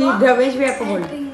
की ढवेश भी आपको बोल।